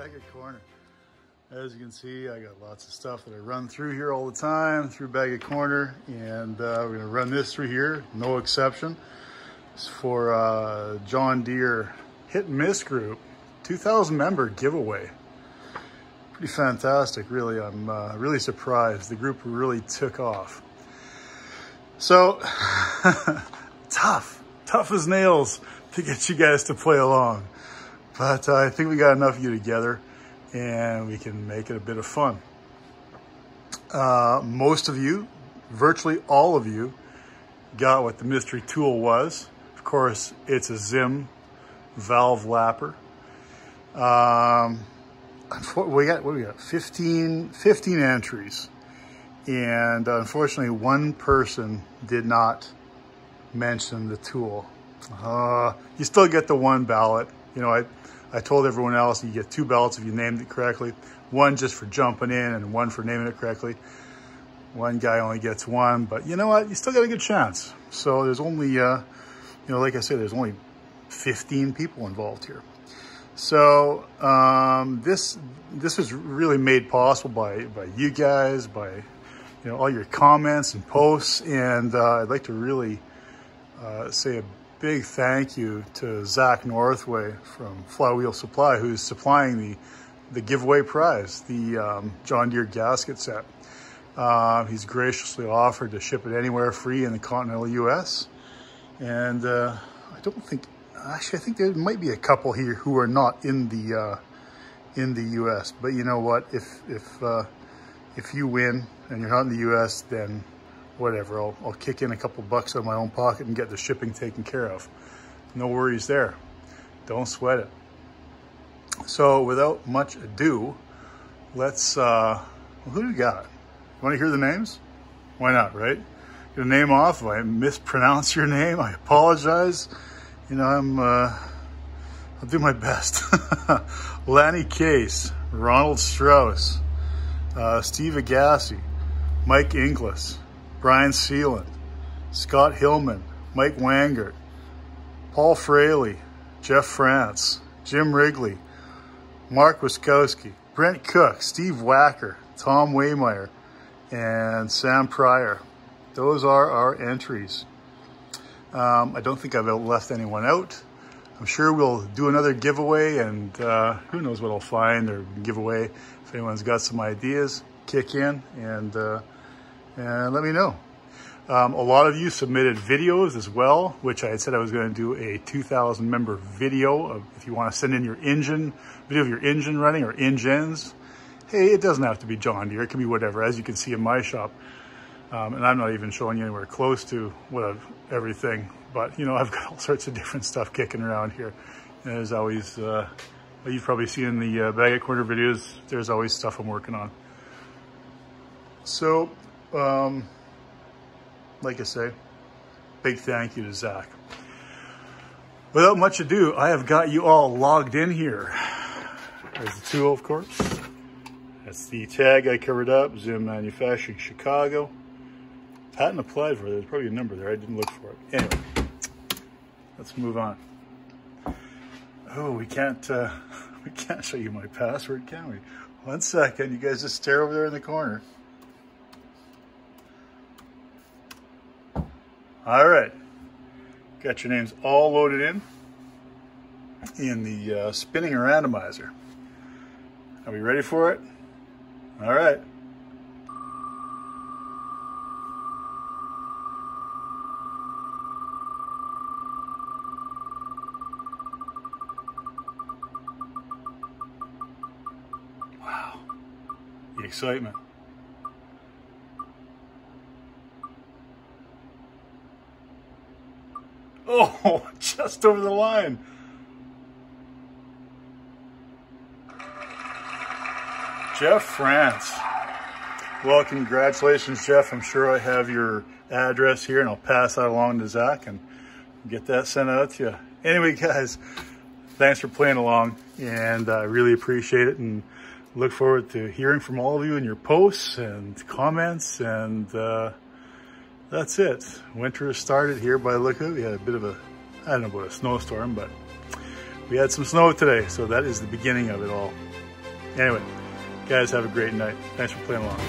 Bagot Corner. As you can see, I got lots of stuff that I run through here all the time through Bagot Corner, and uh, we're gonna run this through here, no exception. It's for uh, John Deere Hit and Miss Group 2,000 member giveaway. Pretty fantastic, really. I'm uh, really surprised. The group really took off. So, tough, tough as nails to get you guys to play along. But uh, I think we got enough of you together and we can make it a bit of fun. Uh, most of you, virtually all of you, got what the mystery tool was. Of course, it's a Zim valve lapper. Um, we got, what we got, 15, 15 entries. And uh, unfortunately, one person did not mention the tool. Uh, you still get the one ballot. You know, I, I told everyone else you get two ballots if you named it correctly. One just for jumping in and one for naming it correctly. One guy only gets one, but you know what? You still got a good chance. So there's only, uh, you know, like I said, there's only 15 people involved here. So um, this this was really made possible by by you guys, by you know all your comments and posts, and uh, I'd like to really uh, say a big thank you to Zach Northway from Flywheel Supply, who's supplying the, the giveaway prize, the um, John Deere gasket set. Uh, he's graciously offered to ship it anywhere free in the continental U.S. And uh, I don't think, actually, I think there might be a couple here who are not in the uh, in the U.S. But you know what? If if uh, if you win and you're not in the U.S., then whatever, I'll, I'll kick in a couple bucks out of my own pocket and get the shipping taken care of. No worries there. Don't sweat it. So without much ado, let's, uh, who do we got? You want to hear the names? Why not, right? Get a name off. If I mispronounce your name, I apologize. You know, I'm, uh, I'll do my best. Lanny Case, Ronald Strauss, uh, Steve Agassi, Mike Inglis, Brian Seeland, Scott Hillman, Mike Wangert, Paul Fraley, Jeff France, Jim Wrigley, Mark Wiskowski, Brent Cook, Steve Wacker, Tom Waymeyer, and Sam Pryor. Those are our entries. Um, I don't think I've left anyone out. I'm sure we'll do another giveaway and uh, who knows what I'll find or give away. If anyone's got some ideas, kick in and uh, and let me know. Um, a lot of you submitted videos as well, which I had said I was going to do a 2,000 member video of if you want to send in your engine, video of your engine running or engines. Hey, it doesn't have to be John Deere. It can be whatever, as you can see in my shop. Um, and I'm not even showing you anywhere close to what I've, everything. But, you know, I've got all sorts of different stuff kicking around here. And there's always, uh, you've probably seen in the uh, Bagot Corner videos, there's always stuff I'm working on. So um, like I say, big thank you to Zach. Without much ado, I have got you all logged in here. There's the tool, of course. That's the tag I covered up, Zim Manufacturing Chicago. Patent applied for. There's probably a number there. I didn't look for it. Anyway, let's move on. Oh, we can't, uh, we can't show you my password, can we? One second. You guys just stare over there in the corner. All right, got your names all loaded in in the uh, spinning randomizer. Are we ready for it? All right. Wow, excitement. Oh, just over the line. Jeff France. Well, congratulations, Jeff. I'm sure I have your address here and I'll pass that along to Zach and get that sent out to you. Anyway, guys, thanks for playing along and I really appreciate it and look forward to hearing from all of you in your posts and comments and uh, that's it. Winter has started here by the look of it. We had a bit of a, I don't know about a snowstorm, but we had some snow today. So that is the beginning of it all. Anyway, guys, have a great night. Thanks for playing along.